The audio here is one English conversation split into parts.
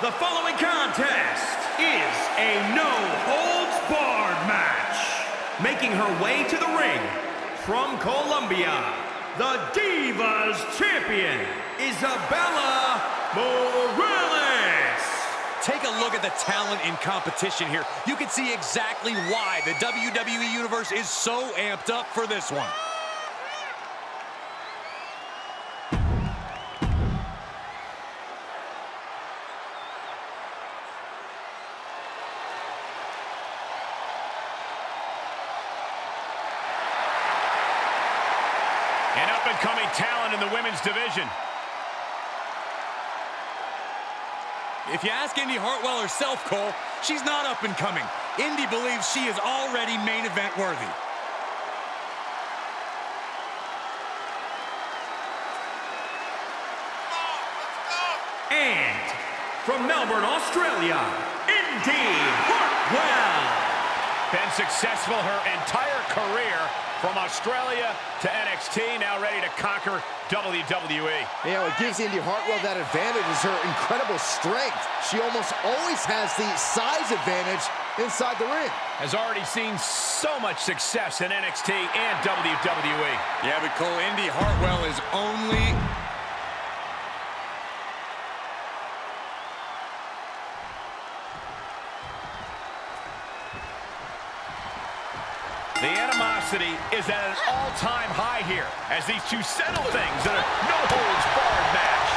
The following contest is a no-holds-barred match. Making her way to the ring from Colombia, the Divas Champion, Isabela Morales. Take a look at the talent in competition here. You can see exactly why the WWE Universe is so amped up for this one. An up-and-coming talent in the women's division. If you ask Indi Hartwell herself, Cole, she's not up and coming. Indi believes she is already main event worthy. And from Melbourne, Australia, Indi Hartwell. Been successful her entire career from Australia to NXT, now ready to conquer WWE. You know, what gives Indi Hartwell that advantage is her incredible strength. She almost always has the size advantage inside the ring. Has already seen so much success in NXT and WWE. Yeah, but Cole, Indi Hartwell is only animosity is at an all-time high here as these two settle things in a no-holds-barred match.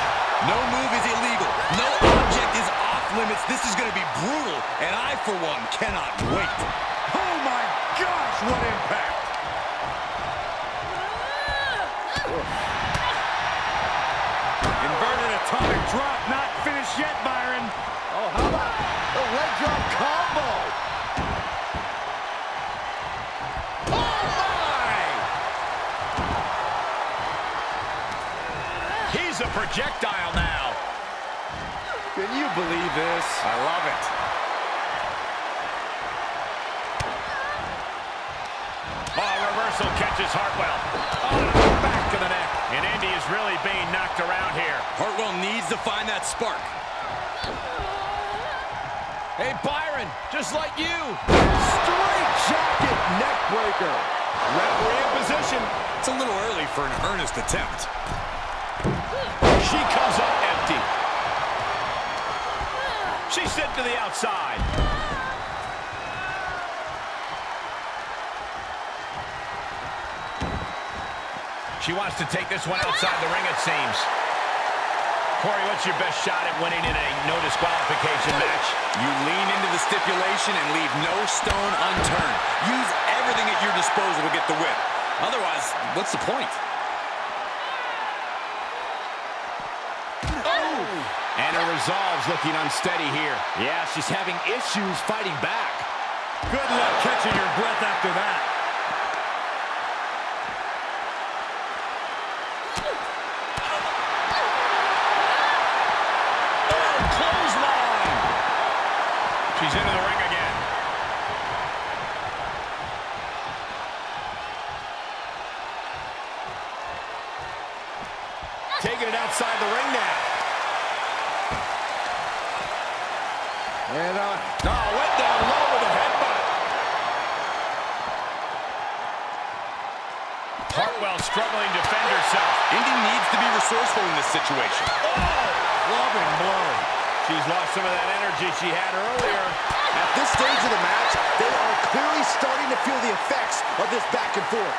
no move is illegal. No object is off limits. This is going to be brutal, and I, for one, cannot wait. Oh my gosh, what impact! Inverted atomic drop, not finished yet, Byron. Oh, how about a leg drop projectile now. Can you believe this? I love it. Oh, reversal catches Hartwell. Oh, back to the neck. And Indi is really being knocked around here. Hartwell needs to find that spark. Hey, Byron, just like you. Straight jacket neck breaker. Referee in position. It's a little early for an earnest attempt. She comes up empty. She's sent to the outside. She wants to take this one outside the ring, it seems. Corey, what's your best shot at winning in a no disqualification match? You lean into the stipulation and leave no stone unturned. Use everything at your disposal to get the win. Otherwise, what's the point? And her resolve's looking unsteady here. Yeah, she's having issues fighting back. Good luck catching your breath after that. Oh, clothesline. She's into the ring again. Taking it outside the ring now. And uh, No, went down low with a headbutt. Hartwell struggling to defend herself. Indi needs to be resourceful in this situation. Oh, loving blow. She's lost some of that energy she had earlier. at this stage of the match, they are clearly starting to feel the effects of this back and forth.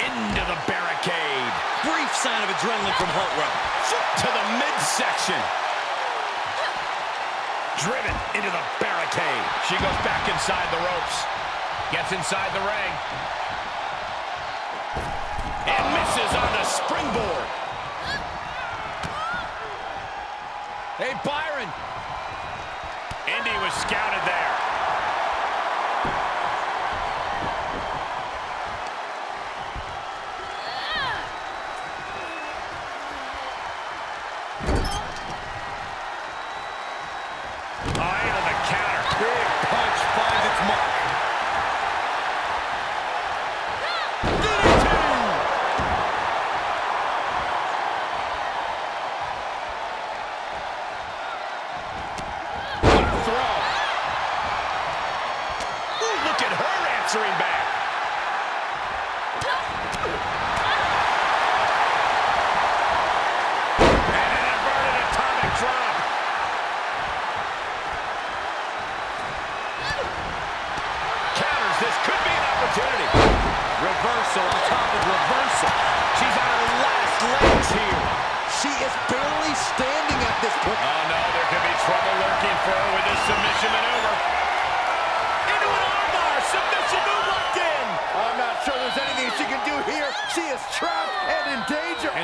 Into the barricade. Brief sign of adrenaline from Hartwell. Foot to the midsection. Driven into the barricade. She goes back inside the ropes. Gets inside the ring. And misses on the springboard. Hey, Byron. Indi was scouted there. Oh, able to counter. Big punch finds its mark. Answering back. And an inverted atomic drop. Counters. This could be an opportunity. Reversal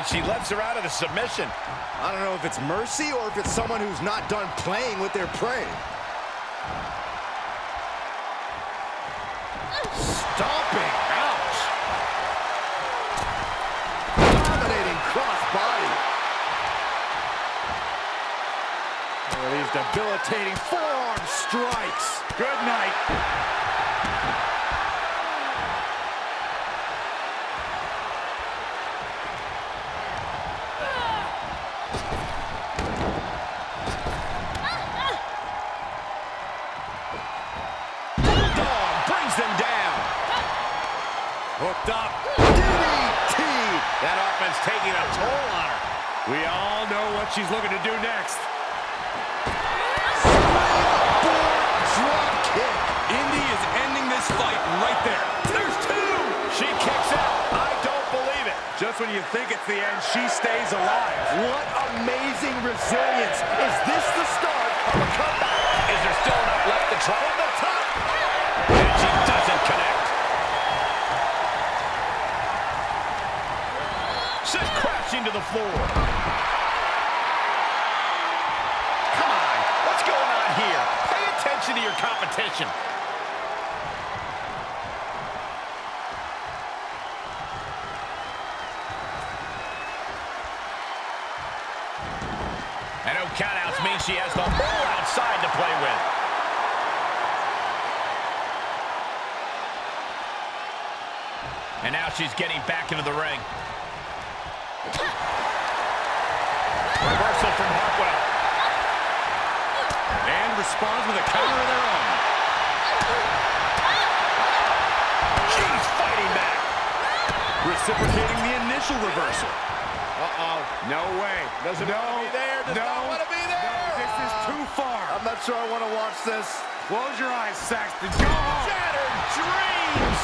she lets her out of the submission. I don't know if it's mercy or if it's someone who's not done playing with their prey. Stomping. Ouch. Dominating cross body. Oh, these debilitating forearm strikes. Good night. We all know what she's looking to do next. Drop kick. Indi is ending this fight right there. There's two. She kicks out. I don't believe it. Just when you think it's the end, she stays alive. What amazing resilience. Is this the start of a comeback? Is there still enough left to try? From the top. And she doesn't connect. Sent crashing to the floor. Your competition. And no countouts means she has the whole outside to play with. And now she's getting back into the ring. Reversal from Hartwell. Responds with a counter of their own. She's fighting back. Reciprocating the initial reversal. Uh-oh. No way. Doesn't No. want to be there. Does No. not want to be there. this is too far. I'm not sure I want to watch this. Close your eyes, Saxton. Go home. Shattered dreams.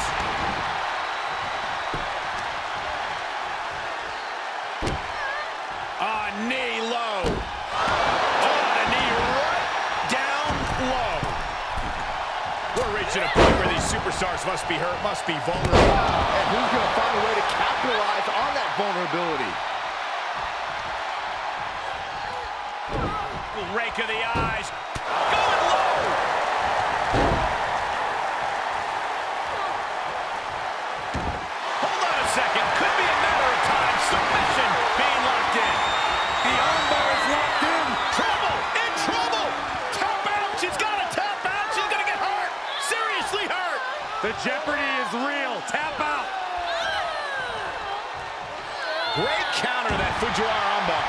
A knee low. Reaching a point where these superstars must be hurt, must be vulnerable. And who's going to find a way to capitalize on that vulnerability? Rake of the eyes. Going low. Great counter that Fujiwara armbar.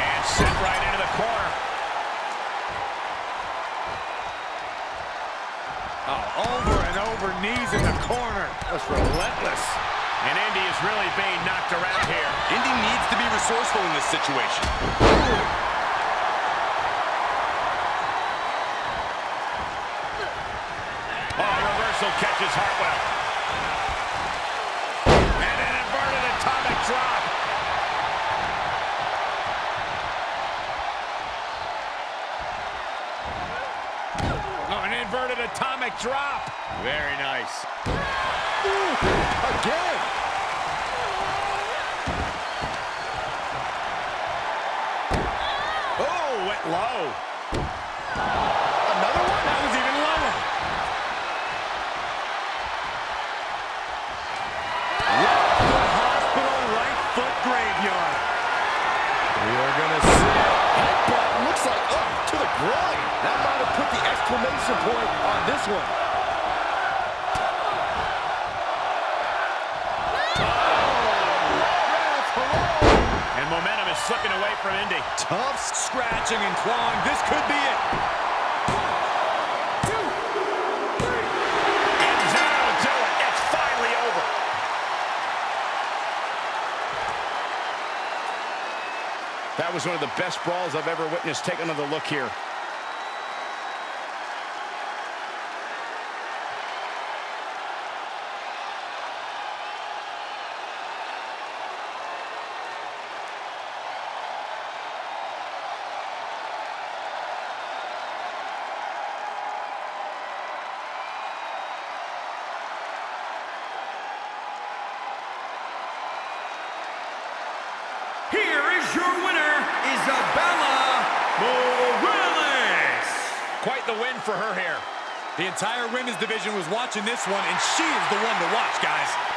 And sent right into the corner. Oh, over and over, knees in the corner. That's relentless. And Indi is really being knocked around here. Indi needs to be resourceful in this situation. Inverted atomic drop. Very nice. Again. Oh, went low. Another one? That was even lower. Left foot hospital, right foot graveyard. We are going to see it. Headbutt looks like up to the groin. Put the exclamation point on this one. And momentum is slipping away from Indi. Tough scratching and clawing. This could be it. And that'll do it. It's finally over. That was one of the best brawls I've ever witnessed. Take another look. Here is your winner, Isabela Morales. Quite the win for her here. The entire women's division was watching this one, and she is the one to watch, guys.